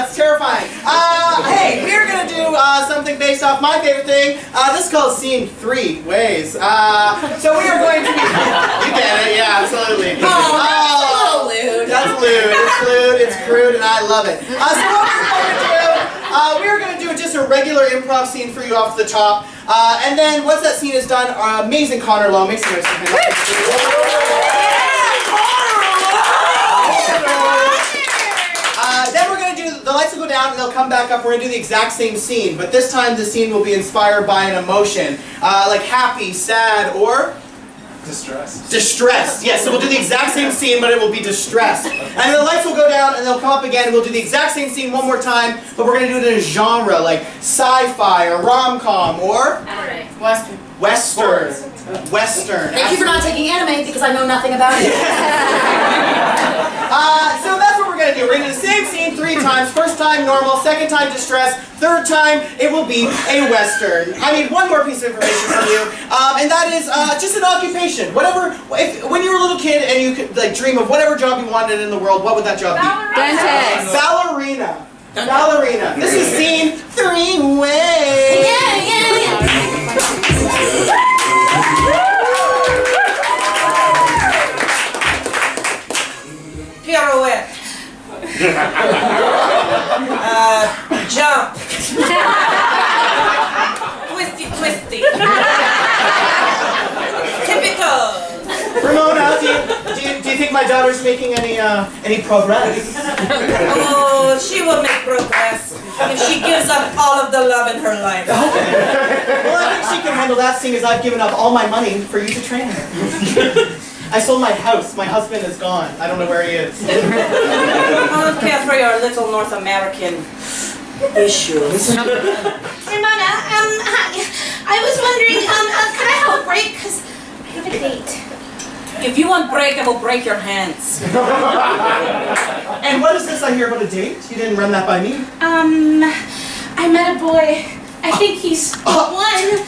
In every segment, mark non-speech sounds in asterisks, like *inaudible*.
That's terrifying. Uh, hey, we're going to do uh, something based off my favorite thing. Uh, this is called Scene Three Ways. Uh, so we are going to be... *laughs* you get it, yeah, absolutely. Oh, that's oh. lewd. That's lewd. It's lewd, it's crude, and I love it. Uh, so uh, we are going to do just a regular improv scene for you off the top. Uh, and then once that scene is done, uh, our amazing Connor Low makes some noise. The lights will go down and they'll come back up. We're going to do the exact same scene, but this time the scene will be inspired by an emotion, uh, like happy, sad, or Distress. Distress. Yes, so we'll do the exact same scene, but it will be distress. And then the lights will go down and they'll come up again and we'll do the exact same scene one more time, but we're going to do it in a genre like sci-fi or rom-com or Western. western. Western. Thank you for not taking anime because I know nothing about it. *laughs* Uh, so that's what we're going to do. We're going to do the same scene three times. First time normal, second time distress, third time it will be a western. I need one more piece of information from you, um, and that is uh, just an occupation. Whatever, if, when you were a little kid and you could like dream of whatever job you wanted in the world, what would that job be? Dentist. Ballerina. Ballerina. This is scene three way. Uh, jump. *laughs* twisty, twisty. Tippy toes. Ramona, do you, do you, do you think my daughter's making any uh, any progress? Oh, she will make progress if she gives up all of the love in her life. *laughs* Well, I think she can handle that, seeing as I've given up all my money for you to train her. *laughs* I sold my house. My husband is gone. I don't know where he is. Oh, Catherine, our little North American issues. *laughs* Ramona, um, hi. I was wondering, um, uh, could I have a break? Because I have a date. If you want break, I will break your hands. And what is this I hear about a date? You didn't run that by me. Um, I met a boy. I think he's Oh. one.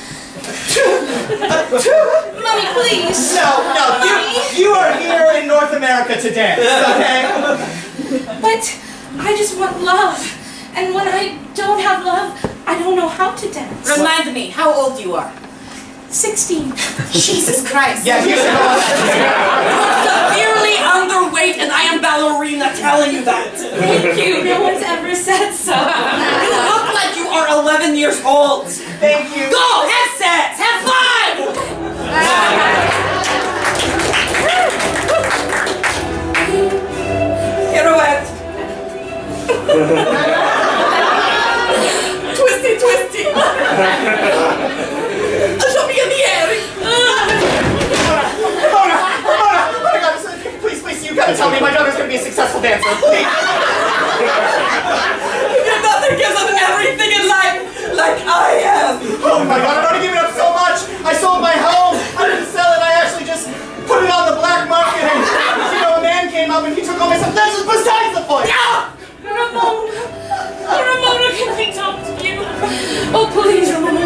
Mommy, please. No, no, you, you are here in North America today, okay? But I just want love. And when I don't have love, I don't know how to dance. Remind me how old you are. 16. *laughs* Jesus Christ. Yeah, *laughs* be a successful dancer. Please. Your mother gives up everything in life, like I am. Oh my God, I've already given up so much. I sold my home. I didn't sell it. I actually just put it on the black market. And you know, a man came up and he took all my stuff. That's just besides the point. Ramona. Ramona, can I talk to you? Oh, please, Ramona,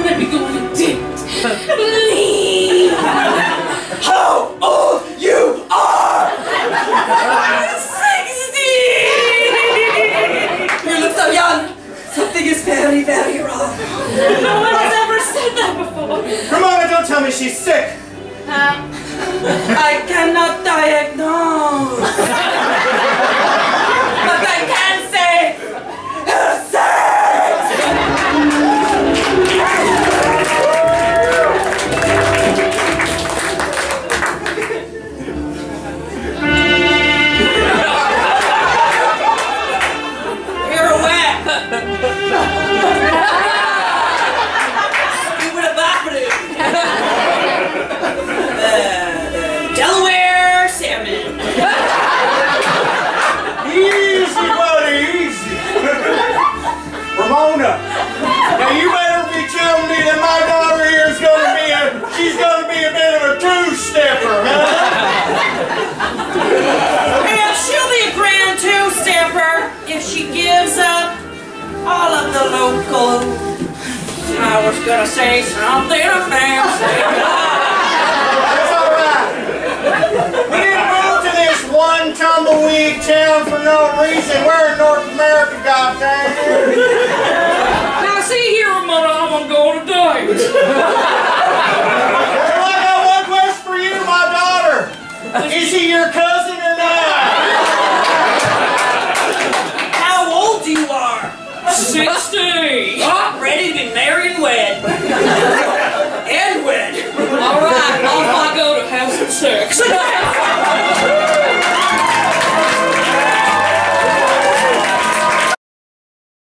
tell me she's sick. Um, I cannot was gonna say something fancy. That's all right. We didn't move to this one tumbleweed town for no reason. We're in North America, goddamn. Now see here, Ramona, I'm gonna go to Well, I got one question for you, my daughter. Is he your cousin or not? How old you are? 60! Six. *laughs*